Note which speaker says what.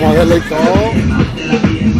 Speaker 1: vamos a little y todo.